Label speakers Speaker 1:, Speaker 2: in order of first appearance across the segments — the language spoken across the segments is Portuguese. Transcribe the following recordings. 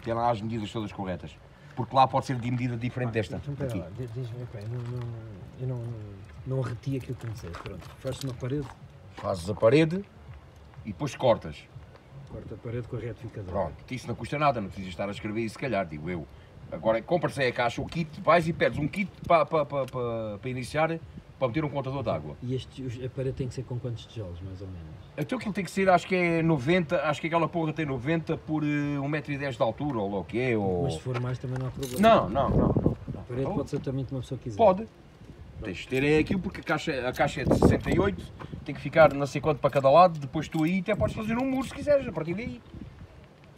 Speaker 1: e tem lá as medidas todas corretas. Porque lá pode ser de medida diferente desta.
Speaker 2: Então, pera lá, diz-me, eu não, não, reti aquilo que comecei. Pronto, faz-se uma parede,
Speaker 1: Fazes a parede e depois cortas.
Speaker 2: corta a parede com a retificadora.
Speaker 1: Pronto, isso não custa nada, não precisas estar a escrever isso, se calhar, digo eu. Agora, compras aí a caixa, o kit, vais e pedes um kit para pa, pa, pa, pa iniciar, para meter um contador de água.
Speaker 2: E este, os- a parede tem que ser com quantos tijolos, mais ou menos?
Speaker 1: Então aquilo tem que ser, acho que é 90, acho que aquela porra tem 90 por eh, 1,10m de altura, ou o que é, ou...
Speaker 2: Mas se for mais também não há problema.
Speaker 1: Não, não, não, não.
Speaker 2: A parede pode ser tamanho que uma pessoa quiser.
Speaker 1: Pode. Tens de ter é aquilo porque a caixa, a caixa é de 68, tem que ficar não sei quanto para cada lado, depois tu aí até podes fazer um muro se quiseres, a partir daí.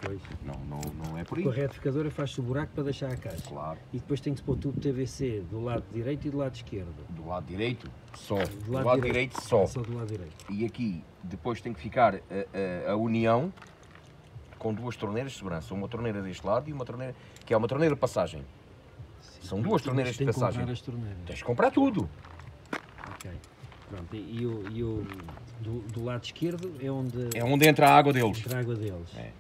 Speaker 2: Pois.
Speaker 1: Não, não, não é por
Speaker 2: Com a retificadora faz-se o buraco para deixar a caixa.
Speaker 1: Claro.
Speaker 2: E depois tem que se pôr tubo TVC do lado direito e do lado esquerdo.
Speaker 1: Do lado direito, só.
Speaker 2: Do
Speaker 1: Do lado, direito, só.
Speaker 2: Só do lado direito.
Speaker 1: E aqui depois tem que ficar a, a- a união com duas torneiras de segurança. Uma torneira deste lado e uma torneira, que é uma torneira de passagem. São duas torneiras de
Speaker 2: Tem que
Speaker 1: passagem.
Speaker 2: comprar as torneiras.
Speaker 1: Tens de comprar tudo.
Speaker 2: Ok. Pronto, e, e o, e o do, do lado esquerdo é onde
Speaker 1: É onde entra a água deles.
Speaker 2: entra a água deles.
Speaker 1: É.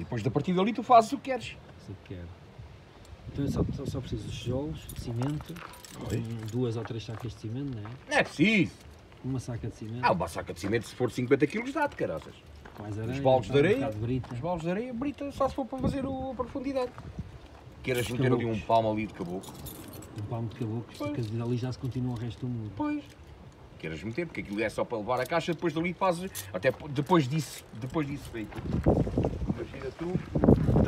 Speaker 1: E depois a partir dali tu fazes o que queres.
Speaker 2: se quer. Então eu só, só, só preciso de tijolos, cimento, um- duas ou três sacas de cimento, não é?
Speaker 1: Não é preciso.
Speaker 2: Uma saca de cimento,
Speaker 1: Ah, uma saca de cimento, se for 50 kg, dá-te, caraças.
Speaker 2: mais areia,
Speaker 1: Os baldes de
Speaker 2: um
Speaker 1: areia,
Speaker 2: brita.
Speaker 1: os baldes de areia, brita, só se for para fazer o- a profundidade. Queiras
Speaker 2: Os
Speaker 1: meter ali um palmo ali de caboclo.
Speaker 2: um palmo de caboclos,
Speaker 1: Pois.
Speaker 2: porque ali já se continua o resto do muro.
Speaker 1: Pois. Queiras meter, porque aquilo é só para levar a caixa, depois dali fazes, até depois disso, depois disso feito.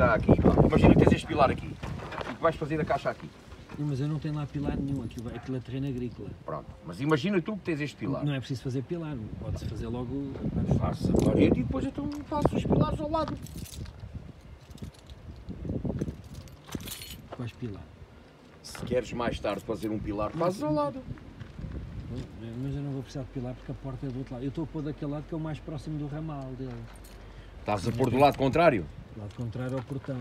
Speaker 1: Está aqui, imagina que tens este pilar aqui, e que vais fazer a caixa aqui.
Speaker 2: Mas eu não tenho lá pilar nenhum, aquilo, vai- aquilo é terreno agrícola.
Speaker 1: Pronto, mas imagina tu que tens este pilar.
Speaker 2: Não é preciso fazer pilar, pode-se fazer logo.
Speaker 1: Fazes a parede e depois então fazes os pilares ao lado.
Speaker 2: Quais pilar?
Speaker 1: Se queres mais tarde fazer um pilar, fazes ao lado.
Speaker 2: Mas eu não vou precisar de pilar porque a porta é do outro lado. Eu estou a pôr daquele lado que é o mais próximo do ramal dele.
Speaker 1: Estás a pôr do lado contrário?
Speaker 2: Do lado contrário ao portão.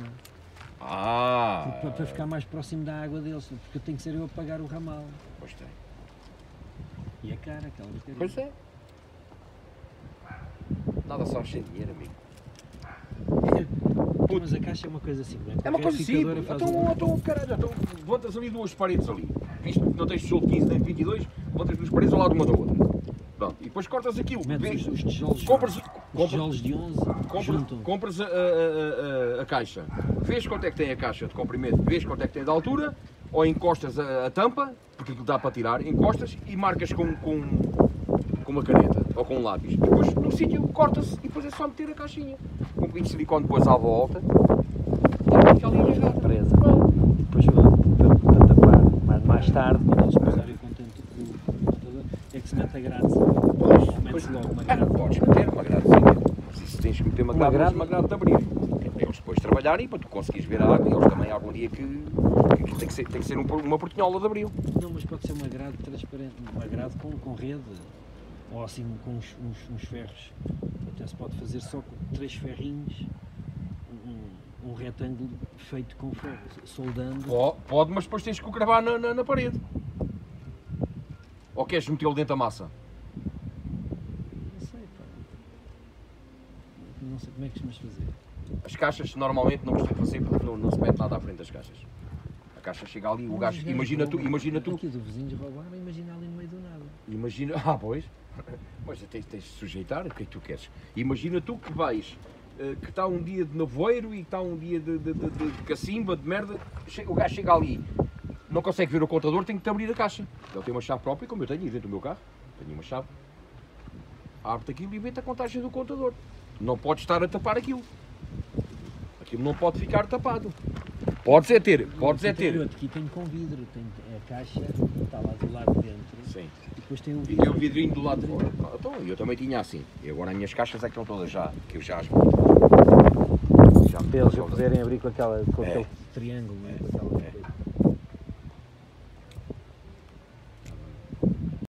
Speaker 1: Ah!
Speaker 2: Para, para ficar mais próximo da água deles, porque tem que ser eu a pagar o ramal.
Speaker 1: Pois tem.
Speaker 2: E a cara, aquela besteira.
Speaker 1: Pois é. Nada só sem dinheiro, amigo.
Speaker 2: Então, Mas a caixa é uma coisa assim, não é?
Speaker 1: É uma coisa simples. Então, então caralho, então levantas ali duas paredes ali. Visto que não tens tijolo de 15 nem de 22, levantas duas paredes ao lado uma da outra. Pronto. E depois cortas aquilo.
Speaker 2: Metes os tijolos.
Speaker 1: compras,
Speaker 2: tijolos de 11
Speaker 1: compras,
Speaker 2: juntam.
Speaker 1: compras a, a- a- a- caixa. Vês quanto é que tem a caixa de comprimento, vês quanto é que tem de altura, ou encostas a, tampa, porque dá para tirar, encostas e marcas com, com, com uma caneta ou com um lápis. Depois no sítio corta-se e depois é só meter a caixinha. Com um bocadinho de silicone depois à volta. E fica ali
Speaker 2: presa. Depois para, tapar. Mas mais tarde, quando eles passarem contente do computador, é que se mete a grade.
Speaker 1: Pois, Ah,
Speaker 2: grade.
Speaker 1: podes meter uma gradezinha. Tens que meter uma
Speaker 2: Uma
Speaker 1: grade,
Speaker 2: grade?
Speaker 1: uma grade de abrir. Que é para eles depois trabalharem para tu conseguires ver a água e eles também há algum dia que, que tem que ser, tem que ser um- uma portinhola de abril.
Speaker 2: Não, mas pode ser uma grade transparente, uma grade com, com rede, ou assim com uns, uns- uns ferros. Até se pode fazer só com três ferrinhos, um, retângulo feito com ferro, soldando.
Speaker 1: Pode, pode, mas depois tens que o gravar na, na, na parede. Ou queres metê-lo dentro da massa?
Speaker 2: Não sei, pá. Não sei como é que costumas fazer.
Speaker 1: As caixas normalmente não costumo fazer porque não, não se mete nada à frente das caixas. A caixa chega ali, o gajo. Imagina tu, imagina tu.
Speaker 2: Aqui do vizinho roubaram, imagina ali no meio do nada.
Speaker 1: Imagina. Ah, pois. Pois tens, tens de sujeitar o que é que tu queres. Imagina tu que vais, eh, que está um dia de nevoeiro e está um dia de, de, de, de- de cacimba, de merda. Chega- o gajo chega ali, não consegue ver o contador, tem que te abrir a caixa. Ele tem uma chave própria, como eu tenho dentro do meu carro. Tenho uma chave. Abre-te aquilo e vê-te a contagem do contador. Não podes estar a tapar aquilo. Aquilo não pode ficar tapado. Podes é ter, podes é
Speaker 2: Aqui tem
Speaker 1: ter.
Speaker 2: outro, Aqui tem com vidro, tem a caixa, está lá do lado de dentro.
Speaker 1: Sim.
Speaker 2: E depois tem
Speaker 1: E
Speaker 2: vidro.
Speaker 1: tem o vidrinho do lado de fora. Ah, Então, eu também tinha assim. E agora as minhas caixas é que estão todas já, que eu já as Já
Speaker 2: Para eles poderem abrir com, aquela, com
Speaker 1: É.
Speaker 2: aquele triângulo, não é?